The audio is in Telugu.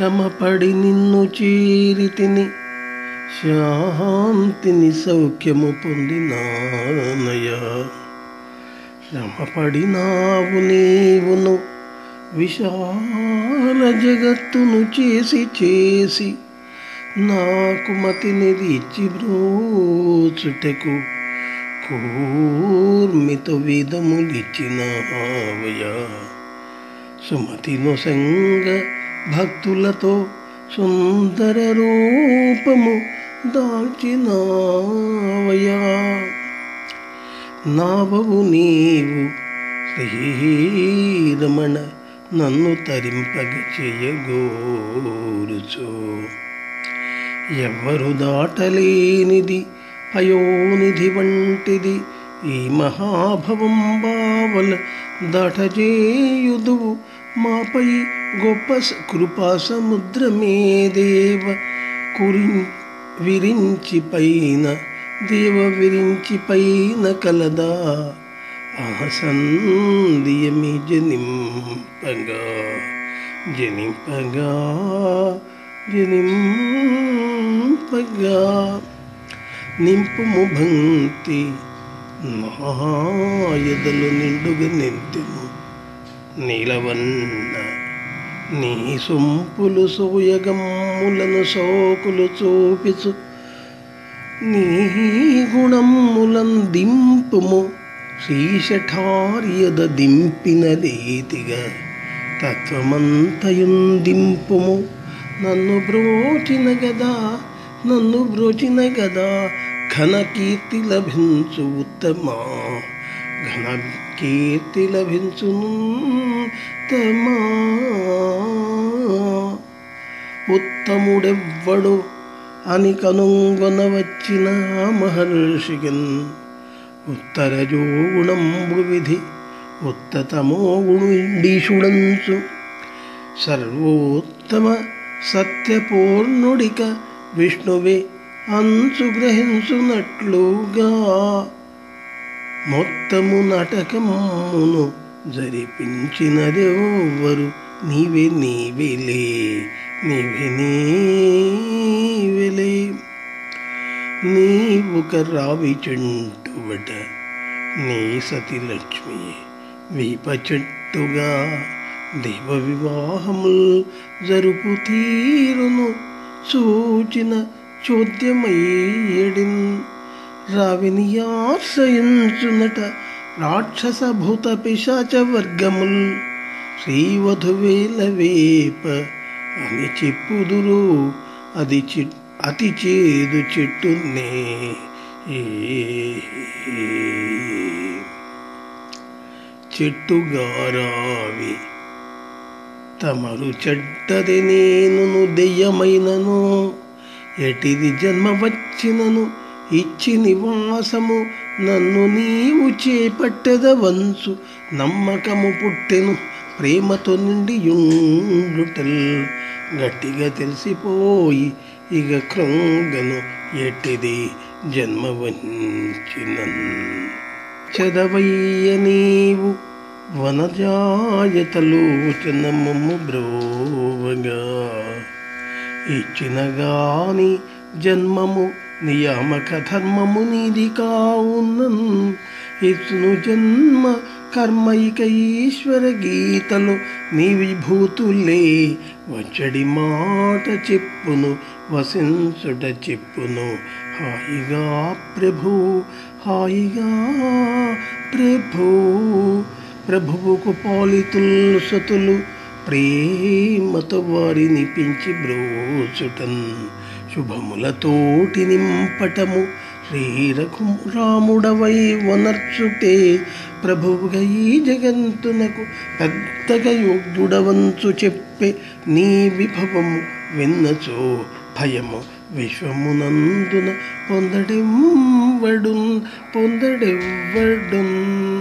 శ్రమపడి నిన్ను చేరితిని శాంతిని సౌఖ్యము పొందినానయా శ్రమపడినావు నీవును విశాల జగత్తును చేసి చేసి నాకు మతిని రీచి బ్రోచుటకు కూర్మితో వేదములిచ్చినావయా సుమతి నొసంగ భక్తులతో సుందర రూపము దాల్చినావయా నావవు నీవు శ్రీరమణ నన్ను తరింపగ చేయగోరుచు. ఎవ్వరు దాటలేనిది పయోనిధి వంటిది ఈ మహాభవం బావల దాటజేయుదువు మాపై గొప్ప కృపా సముద్రమే దేవ. కురి విరించి పైన దేవ విరించి పైన కలదా. ఆసందియమి జనింపగా జనింపగా జనింపగా. నింపుము భంక్తి నాయదలు నిండుగా నింతిము నీలవన్న నీ సొంపులు సోయగమ్ములను సోకులు చూపిచు. నీ గుణములం దింపుము శ్రీశఠార్యద దింపిన రీతిగా తత్వమంతయుం దింపుము. నన్ను బ్రోచిన గదా నన్ను బ్రోచిన గదా ఘన కీర్తి లభించు ఉత్తమా. ఘన కీర్తి లభించు తమా ఉత్తముడెవ్వడు అని కనుగొనవచ్చిన మహర్షిగన్ ఉత్తరజో గుణంబు విధి ఉత్తతమో గుణుండీషుడంచు సర్వోత్తమ సత్యపూర్ణుడిక విష్ణువే అంచు గ్రహించునట్లుగా. మొత్తము నాటకమును జరిపించినదెవ్వరు? నీవే నీవేలే నీవే నీవేలే నీవుక రావి చెంటువట నీ సతి లక్ష్మి వీప చెట్టుగా దేవ వివాహముల్ జరుపు తీరును సూచిన చోద్యమయ్యడిన్. రావిని ఆశ్రయించునట రాక్షస భూత పిశాచ వర్గముల్ శ్రీవధువేల వేప అని చెప్పుదురు అది చిట్ అతి చేదు చెట్టునే. చెట్టుగారావి తమరు చెడ్డది నేను దెయ్యమైనను ఎటిది జన్మ వచ్చినను ఇచ్చి నివాసము నన్ను నీవు చేపట్టెదవంచు. నమ్మకము పుట్టెను ప్రేమతో నిండి యుండుటల్ గట్టిగా తెలిసిపోయి ఇక కృంగను ఎట్టిది జన్మ వంచినన్. చదవయ్య నీవు వనజాయతలోచనమము బ్రోవగా. ఇచ్చిన గాని జన్మము నియామక ధర్మము నీది కావునన్ ఇచ్చును జన్మ కర్మైక ఈశ్వర గీతలు నీ విభూతులే వచ్చడి మాట చెప్పును వసించుట చెప్పును. హాయిగా ప్రభు హాయిగా ప్రభు. ప్రభువుకు పాలితుల్ సతులు ప్రేమతో వారిని పెంచి బ్రోచుటన్. శుభములతోటి నింపటము శ్రీరఘు రాముడవై వనర్చుటే. ప్రభువుగా ఈ జగంతునకు పెద్దగా యోగ్యుడవంచు చెప్పే నీ విభవము విన్నచో. భయము విశ్వమునందున పొందడెవ్వడున్ పొందడెవ్వడున్.